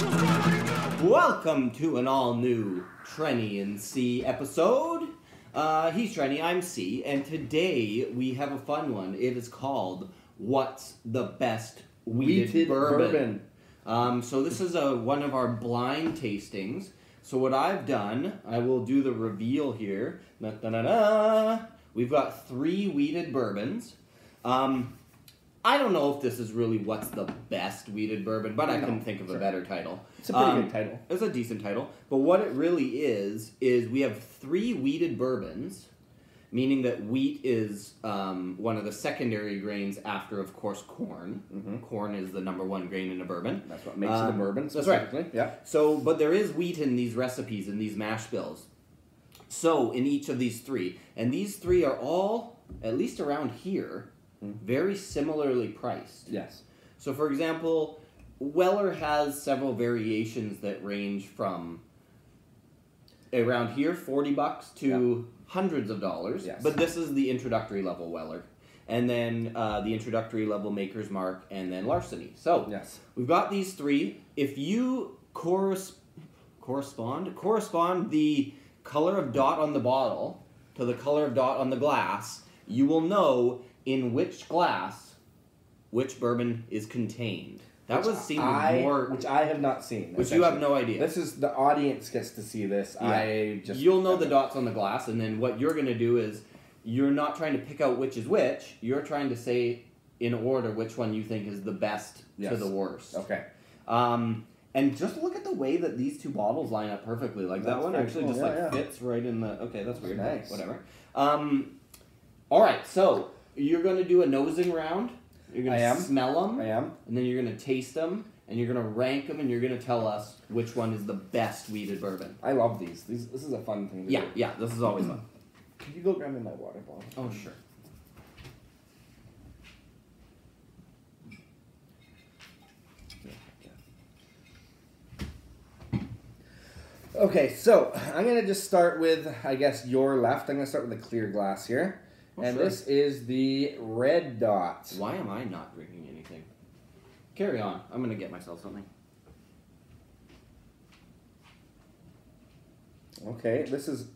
Welcome to an all new Trenny and C episode. Uh, he's Trenny, I'm C, and today we have a fun one. It is called What's the Best Weeded, Wheated Bourbon? bourbon. Um, so this is a, one of our blind tastings. So what I've done, I will do the reveal here. Da, da, da. We've got three wheated bourbons. Um, I don't know if this is really what's the best wheated bourbon, but I No, couldn't think of a better title. It's a pretty Um, good title. It's a decent title. But what it really is, is we have three wheated bourbons, meaning that wheat is um, one of the secondary grains after, of course, corn. Mhm. Corn is the number one grain in a bourbon. That's what makes it Um, a bourbon. that's right. Yeah. So, but there is wheat in these recipes, in these mash bills. So, in each of these three, and these three are all, at least around here, Mhm. very similarly priced. Yes. So, for example, Weller has several variations that range from around here, 40 bucks, to hundreds of dollars. Yes. But this is the introductory level Weller. And then uh, the introductory level Maker's Mark, and then Larceny. So, Yes. We've got these three. If you corres- correspond correspond the color of dot on the bottle to the color of dot on the glass, you will know in which glass which bourbon is contained. That Which was seen I, more, which I have not seen. which you have no idea. This is the audience gets to see this. Yeah. I just You'll know the dots on the glass, and then what you're gonna do is you're not trying to pick out which is which. You're trying to say in order which one you think is the best to the worst. Okay. Um, and just look at the way that these two bottles line up perfectly. Like that one actually cool. just Yeah, like yeah. fits right in the. Okay, that's weird. Nice. Whatever. Um, all right, so you're gonna do a nosing round. You're gonna I am. smell them, I am. and then you're gonna taste them, and you're gonna rank them, and you're gonna tell us which one is the best wheated bourbon. I love these. These. This is a fun thing to Yeah, do. yeah. This is always fun. Could you go grab me my water bottle? Oh sure. Okay, so I'm gonna just start with, I guess, your left. I'm gonna start with a clear glass here, Oh, and sure. this is the red dot. Why am I not drinking anything? Carry on. I'm gonna get myself something. Okay, this is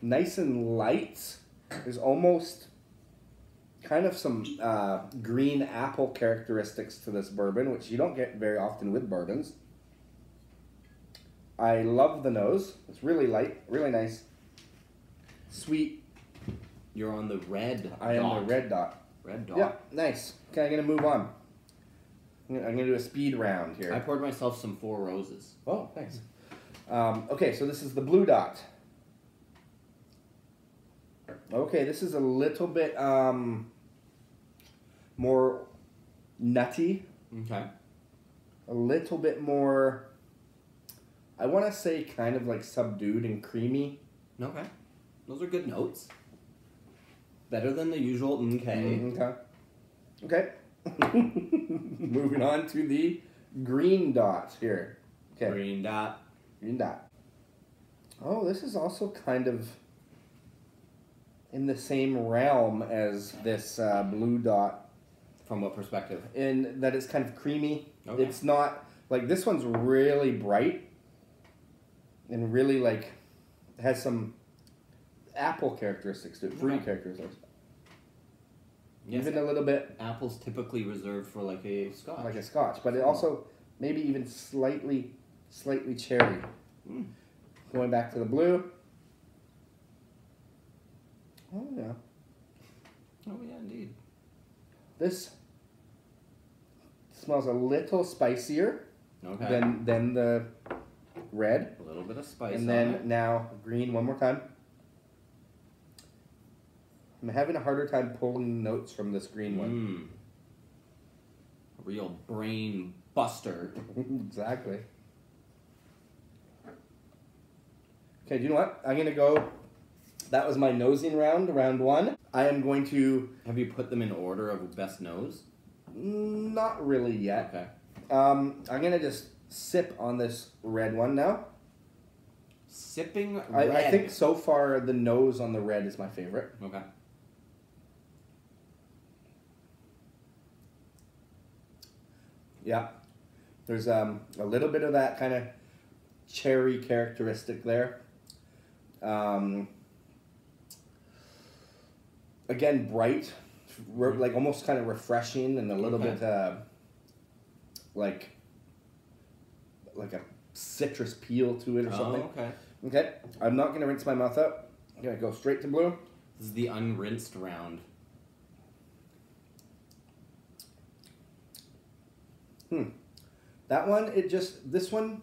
nice and light. There's almost kind of some uh, green apple characteristics to this bourbon, which you don't get very often with bourbons. I love the nose. It's really light, really nice. Sweet. You're on the red. I am dot. the red dot. Red dot. Yeah, nice. Okay, I'm gonna move on. I'm gonna, I'm gonna do a speed round here. I poured myself some four roses. Oh, thanks. Um, okay, so this is the blue dot. Okay, this is a little bit um, more nutty, Okay. a little bit more. I want to say kind of like subdued and creamy. Okay. Those are good notes. Better than the usual okay. Okay. Okay. Moving on to the green dot here. Okay. Green dot. Green dot. Oh, this is also kind of in the same realm as this uh, blue dot, From what perspective? in that it's kind of creamy. Okay. It's not like this one's really bright and really like has some apple characteristics to it, fruity Okay. characteristics. Yes. Even a little bit Apple's typically reserved for like a scotch. like a scotch, but it also maybe even slightly, slightly cherry. Mm. Going back to the blue. Oh yeah, oh yeah, indeed. this smells a little spicier Okay. than than the red, a little bit of spice. and then it. now green one more time. I'm having a harder time pulling notes from this green one. Mm. A real brain buster. exactly. Okay, do you know what? I'm gonna go. That was my nosing round, round one. I am going to Have you put them in order of best nose? not really yet. Okay. Um, I'm gonna just sip on this red one now. Sipping I. I think so far the nose on the red is my favorite. Okay. Yeah. There's um, a little bit of that kind of cherry characteristic there. Um, again, bright, re- like almost kind of refreshing and a little Okay. bit uh, like like a citrus peel to it or Oh, something. okay. Okay, I'm not gonna rinse my mouth out. I'm gonna go straight to blue. This is the unrinsed round. Hmm. That one, it just this one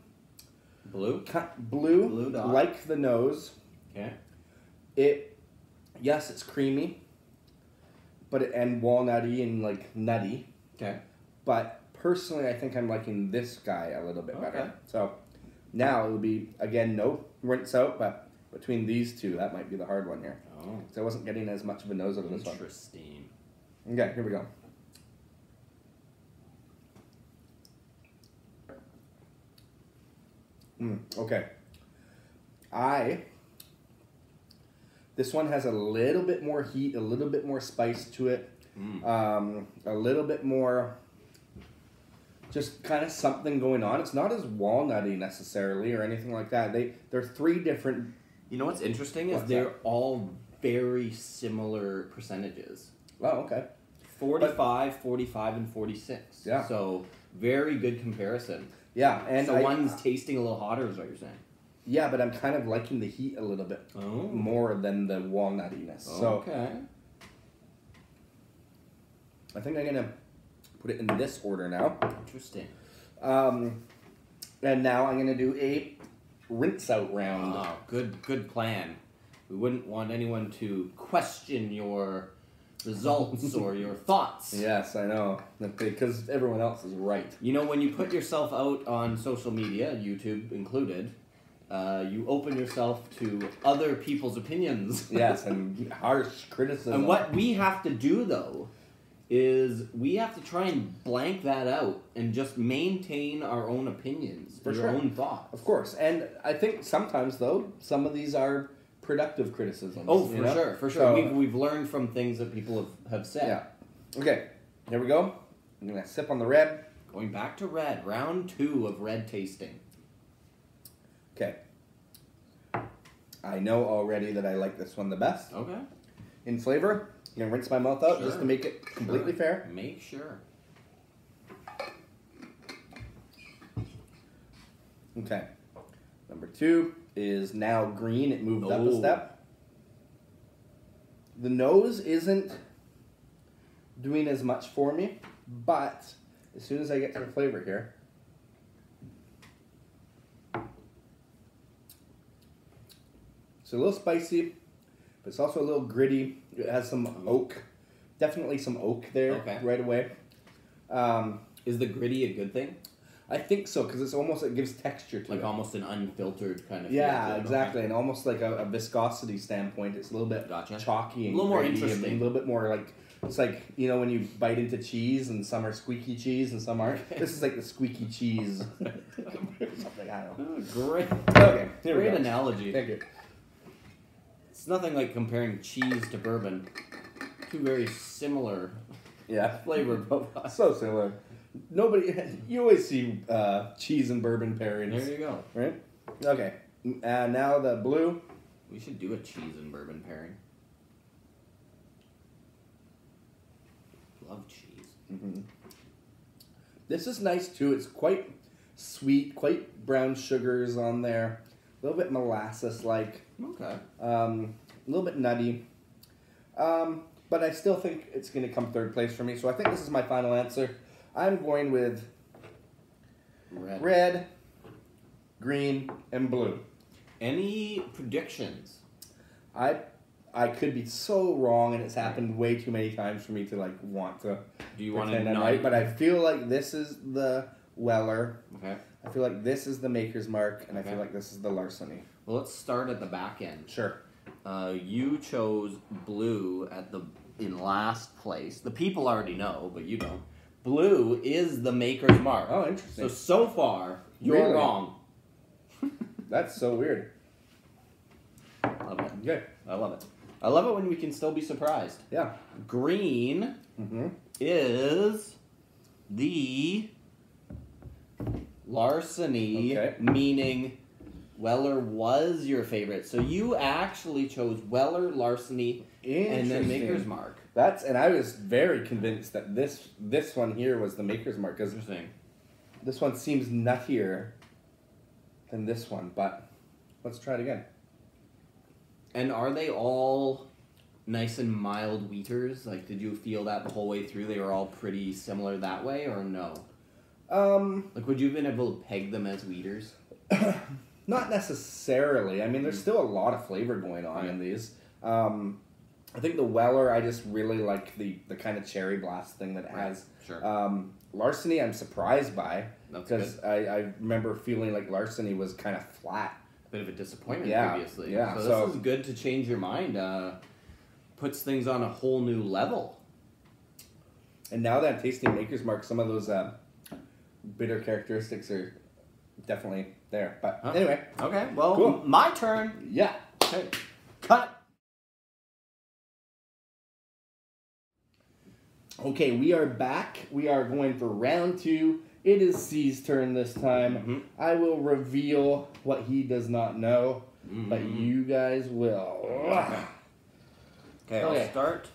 Blue. blue, Blue dot. like the nose. Okay. It, yes, it's creamy, but it, and walnutty and like nutty. Okay. But personally, I think I'm liking this guy a little bit Okay. better. So now it will be again no rinse out, but between these two, that might be the hard one here. Oh. So I wasn't getting as much of a nose out of this one. Interesting. Okay, here we go. Mm, okay. I. This one has a little bit more heat, a little bit more spice to it, Mm. um, a little bit more. Just kind of something going on. It's not as walnutty necessarily or anything like that. They they're three different. You know what's interesting is What's they're that? all very similar percentages. Oh, okay. 45, 45, and 46. Yeah. So very good comparison. Yeah, and so I- one's tasting a little hotter, is what you're saying. yeah, but I'm kind of liking the heat a little bit. Oh. more than the walnuttiness. So okay. I think I'm gonna put it in this order now. Interesting. Um, and now I'm gonna do a rinse out round. Oh, good, good plan. We wouldn't want anyone to question your results or your thoughts. Yes, I know because everyone else is right. You know, when you put yourself out on social media, YouTube included, uh, you open yourself to other people's opinions. Yes, and harsh criticism. And what we have to do though is we have to try and blank that out and just maintain our own opinions, For our sure. own thoughts. Of course, and I think sometimes though some of these are productive criticisms. Oh, for know? sure, for sure. So- we've, we've learned from things that people have, have said. Yeah. Okay, here we go. I'm gonna sip on the red. Going back to red, round two of red tasting. Okay. I know already that I like this one the best. Okay. In flavor, I'm gonna rinse my mouth out just to make it completely Sure. fair. Make sure. Okay. Number two is now green. It moved up a Oh. step. The nose isn't doing as much for me, but as soon as I get to the flavor here, it's a little spicy, but it's also a little gritty. It has some oak, definitely some oak there Okay. right away. Um, Is the gritty a good thing? I think so because it's almost it gives texture to Like it. almost an unfiltered kind of. Yeah, exactly, okay. and almost like a, a viscosity standpoint, it's a little bit Gotcha. chalky and A little more interesting. a little bit more like it's like you know when you bite into cheese and some are squeaky cheese and some aren't. This is like the squeaky cheese. Something I don't know. Oh, great. Okay, Great analogy. Thank you. It's nothing like comparing cheese to bourbon. Two very similar Yeah, flavor profiles. so similar. Nobody, you always see uh, cheese and bourbon There pairings, you go. right? Okay, uh, now the blue. We should do a cheese and bourbon pairing. Love cheese. hmm This is nice too. It's quite sweet, quite brown sugars on there. A little bit molasses like, Okay. um, a little bit nutty. Um, but I still think it's going to come third place for me. So I think this is my final answer. I'm going with Red. red, green, and blue. Any predictions? I I could be so wrong, and it's happened way too many times for me to like want to Do you want to right. But I feel like this is the Weller. Okay. I feel like this is the Maker's Mark, and I feel like this is the Larceny. Well, let's start at the back end. Sure. Uh, you chose blue at the in last place. The people already know, but you don't. Blue is the maker's mark. Oh, interesting. so so far, you're Really? wrong. That's so weird. I love it. Good. I love it. I love it when we can still be surprised. Yeah. Green Mm-hmm. is the larceny, Okay. meaning Weller was your favorite. So you actually chose Weller, larceny, and then Maker's Mark. That's and I was very convinced that this this one here was the Maker's Mark because Interesting. this one seems nuttier than this one. But let's try it again. And are they all nice and mild wheaters? Like, did you feel that the whole way through they were all pretty similar that way, or no? Um, Like, would you have been able to peg them as wheaters? not necessarily. I mean, there's still a lot of flavor going on in these. Um, I think the Weller, I just really like the the kind of cherry blast thing that it Right. has. Sure. Um, Larceny, I'm surprised by because I, I remember feeling like Larceny was kind of flat. A bit of a disappointment Yeah, previously. yeah, So this so- is good to change your mind. Uh, puts things on a whole new level. And now that I'm tasting Maker's Mark, some of those uh, bitter characteristics are definitely there. But Huh. anyway, Okay. Well, Cool. my turn. yeah. Okay. Cut. Okay, we are back. We are going for round two. It is C's turn this time. Mhm. I will reveal what he does not know, but Mhm. you guys will. Okay, I'll start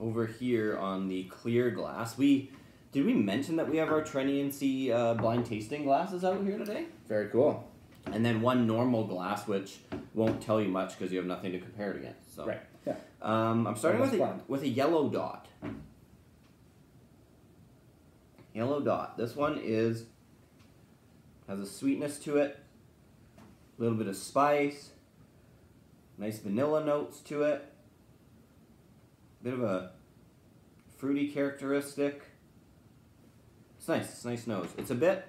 over here on the clear glass. We did we mention that we have our C uh, blind tasting glasses out here today, Very cool. and then one normal glass which won't tell you much because you have nothing to compare it against. So, Right. Yeah. um, I'm starting with a, blind. with a yellow dot. Yellow dot. This one is has a sweetness to it, a little bit of spice, nice vanilla notes to it, a bit of a fruity characteristic. It's nice. It's nice nose. It's a bit.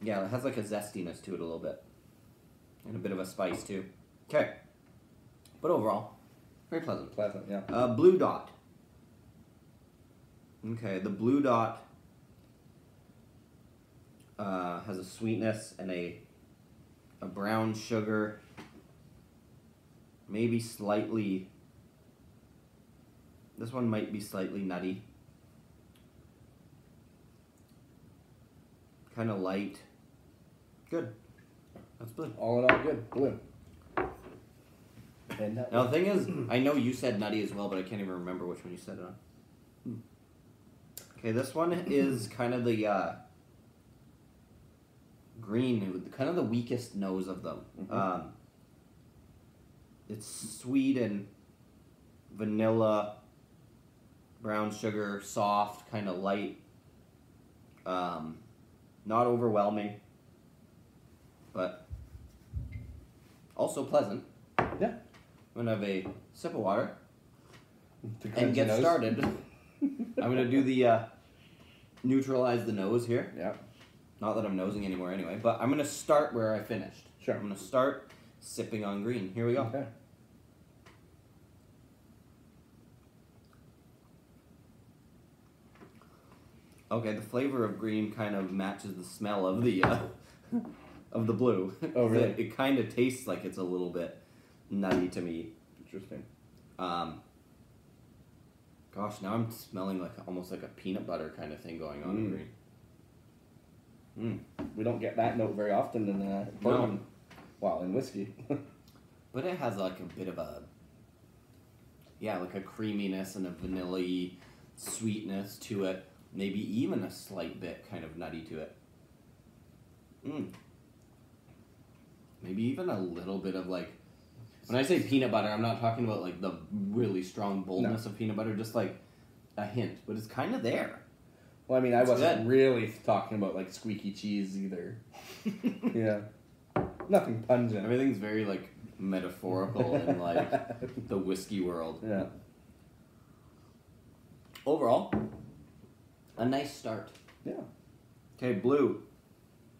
Yeah, it has like a zestiness to it a little bit, and a bit of a spice too. Okay, but overall, very pleasant. Pleasant, yeah. Uh, blue dot. Okay, the blue dot uh, has a sweetness and a a brown sugar, maybe slightly. This one might be slightly nutty. Kind of light. Good. That's blue. All in all, good. Blue. And Now the thing is, I know you said nutty as well, but I can't even remember which one you said it on. Hmm. Okay, this one is kind of the uh, green, kind of the weakest nose of them. Mhm. Um, it's sweet and vanilla, brown sugar, soft, kind of light. Um, not overwhelming, but also pleasant. Yeah. I'm gonna have a sip of water and get started. I'm gonna do the uh, neutralize the nose here. Yeah. Not that I'm nosing anymore anyway, but I'm gonna start where I finished. Sure. I'm gonna start sipping on green. Here we go. Okay. Okay, the flavor of green kind of matches the smell of the uh, of the blue. Oh, really? it, it kind of tastes like it's a little bit nutty to me. Interesting. Um, gosh, now I'm smelling like almost like a peanut butter kind of thing going on in Mm. green. Mm. We don't get that note very often in uh, bourbon. Well, in whiskey. But it has like a bit of a yeah, like a creaminess and a vanilla sweetness to it. Maybe even a slight bit kind of nutty to it. Mm. Maybe even a little bit of like when I say peanut butter, I'm not talking about like the really strong boldness of peanut butter, just like a hint, but it's kind of there. well, I mean, I It's wasn't good. really talking about like squeaky cheese either. Yeah. Nothing pungent. Everything's very like metaphorical in like the whiskey world. yeah. Overall, a nice start. Yeah. Okay, blue.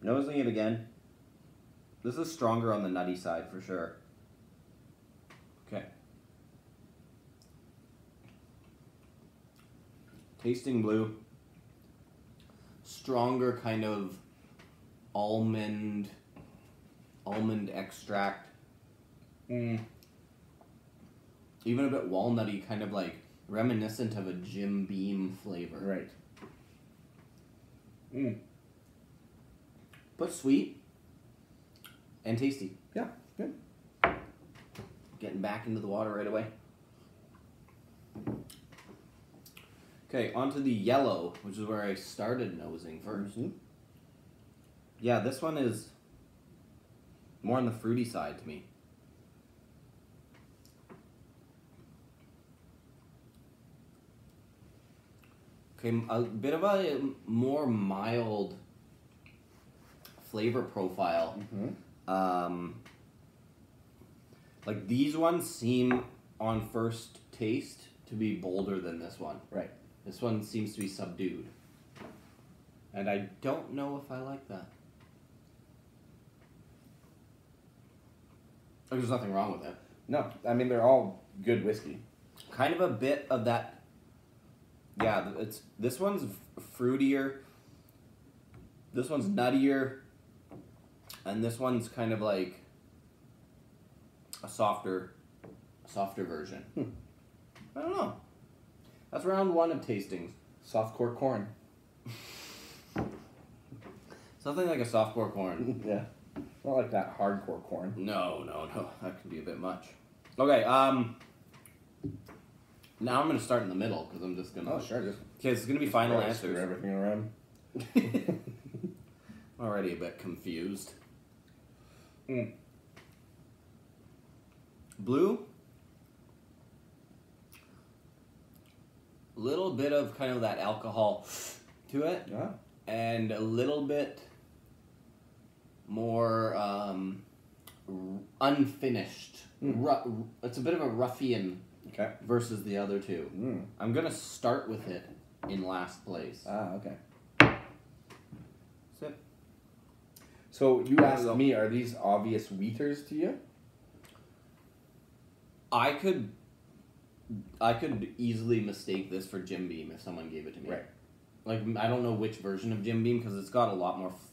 Nosing it again. This is stronger on the nutty side for sure. Okay. Tasting blue. Stronger kind of almond almond extract. Mm. Even a bit walnutty, kind of like reminiscent of a Jim Beam flavor. Right. Mm. But sweet and tasty. Yeah, good. Getting back into the water right away. Okay, on to the yellow, which is where I started nosing 1st Mhm. Yeah, this one is more on the fruity side to me. Okay, a bit of a more mild flavor profile. Mhm. Um, like these ones seem on first taste to be bolder than this one. Right. This one seems to be subdued. And I don't know if I like that. Like, There's nothing wrong with it. No, I mean they're all good whiskey. Kind of a bit of that. Yeah, it's this one's fruitier. This one's nuttier, and this one's kind of like a softer, softer version. Hmm. I don't know. That's round one of tastings. Softcore corn. Something like a softcore corn. yeah. Not like that hardcore corn. No, no, no. That can be a bit much. Okay. Um. Now I'm gonna start in the middle because I'm just gonna. Oh sure, just Okay, it's gonna be final answers. everything around. Already a bit confused. Mm. Blue. Little bit of kind of that alcohol to it, Yeah. and a little bit more um, unfinished. Mm. Ru- it's a bit of a ruffian Okay. versus the other two. Mm. I'm gonna start with it in last place. Ah, okay. Sip. So you There asked me, are these obvious wheaters to you? I could, I could easily mistake this for Jim Beam if someone gave it to me. Right. Like I don't know which version of Jim Beam because it's got a lot more, f-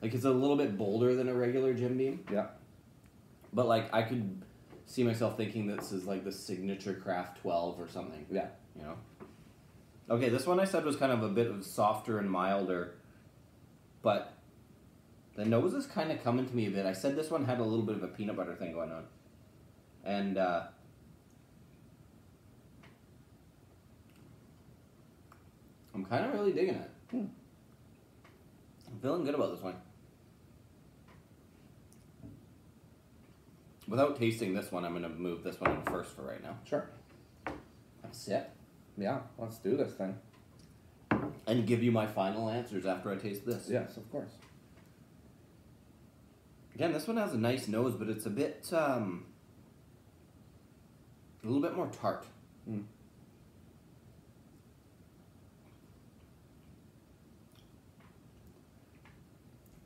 like it's a little bit bolder than a regular Jim Beam. Yeah. But like I could see myself thinking this is like the signature craft twelve or something. Yeah. You know. Okay, this one I said was kind of a bit of softer and milder, but the nose is kind of coming to me a bit. I said this one had a little bit of a peanut butter thing going on, and uh, kind of really digging it. Hmm. I'm feeling good about this one. Without tasting this one, I'm gonna move this one in first for right now. Sure. That's it. Yeah. Let's do this thing. And give you my final answers after I taste this. Yes, of course. Again, this one has a nice nose, but it's a bit, um, a little bit more tart. Mm.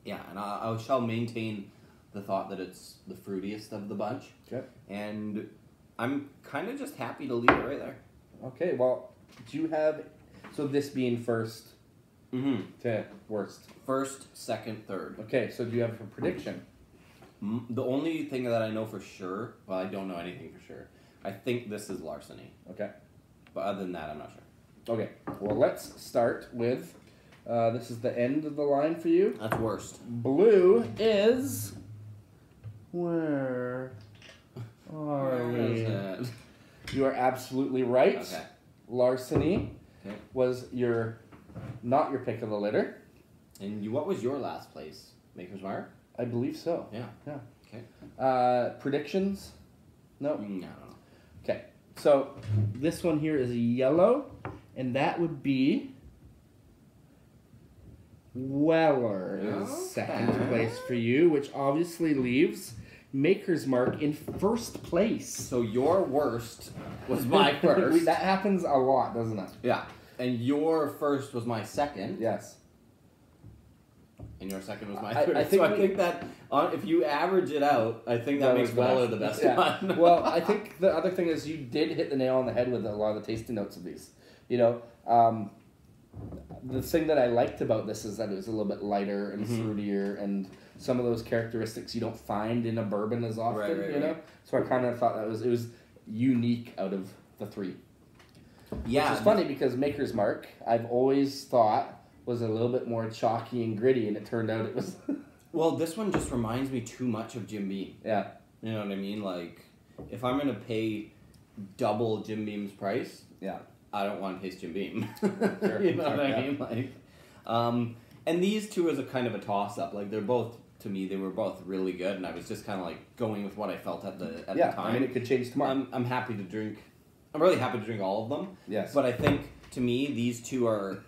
Yeah, and I, I shall maintain the thought that it's the fruitiest of the bunch. Okay. And I'm kind of just happy to leave it right there. Okay. Well, do you have? So this being first Mm-hmm. to worst. First, second, third. Okay. So do you have a prediction? The only thing that I know for sure, well, I don't know anything for sure. I think this is larceny, Okay. but other than that, I'm not sure. Okay. Well, let's start with. Uh, this is the end of the line for you. That's worst. Blue is. Where are Where we? You are absolutely right. Okay. Larceny Okay. was your, not your pick of the litter. And you, what was your last place? Maker's Mark? I believe so. Yeah. Yeah. Okay. Uh, predictions? No. I don't know. Okay. So this one here is yellow, and that would be Weller is second place for you, which obviously leaves Maker's Mark in first place. So your worst was my first. that happens a lot, doesn't it? yeah. And your first was my second, Yes. and your second was my I- I third. think so I we- think that on, if you average it out, I think that makes Weller the best Yeah. one. well, I think the other thing is you did hit the nail on the head with a lot of the tasting notes of these. You know, um, the thing that I liked about this is that it was a little bit lighter and Mhm. fruitier, and some of those characteristics you don't find in a bourbon as often. Right, right, you know, right. so I kind of thought that was it was unique out of the three. Yeah, Which is funny because Maker's Mark I've always thought was a little bit more chalky and gritty, and it turned out it was. Well, this one just reminds me too much of Jim Beam. yeah, You know what I mean? Like, if I'm gonna pay double Jim Beam's price, yeah, I don't want to taste Jim Beam. Sure, you know sure, what I mean? Like, um, and these two is a kind of a toss up. Like, they're both to me, they were both really good, and I was just kind of like going with what I felt at the at yeah. the time. I mean, it could change tomorrow. I'm I'm happy to drink. I'm really happy to drink all of them. yes, But I think to me, these two are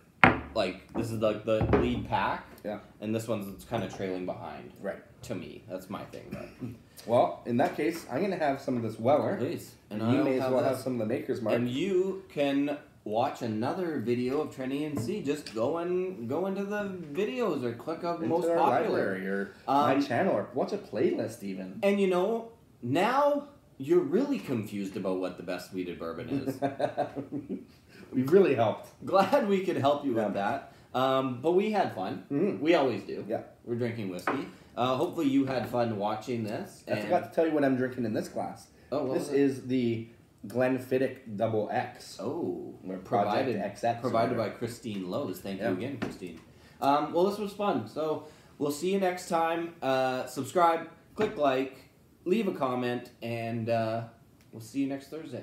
like this is like the lead pack. Yeah. And this one's kind of trailing behind. Right. To me, that's my thing. But well, in that case, I'm gonna have some of this Weller, please, and and you may as well this. have some of the Maker's Mark. And you can watch another video of Trenny and C. Just go and go into the videos or click up into most popular. library or my Um, channel or watch a playlist even. And you know, now you're really confused about what the best wheated bourbon is. we really helped. Glad we could help you Yeah. with that. Um, but we had fun. Mhm. We always do. Yeah. We're drinking whiskey. Uh, hopefully you had fun watching this. I forgot to tell you what I'm drinking in this glass. Oh, this is the Glenfiddich Double X. Oh, Or provided Project XX or provided by. Christine Lowe's. Thank Yeah. you again, Christine. Um, well, this was fun. So we'll see you next time. Uh, subscribe, click like, leave a comment, and uh, we'll see you next Thursday.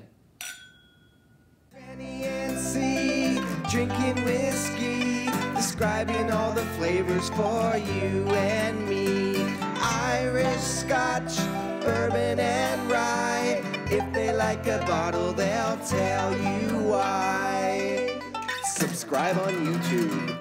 Describing all the flavors for you and me. Irish, Scotch, bourbon, and rye. If they like a bottle, they'll tell you why. Subscribe on YouTube.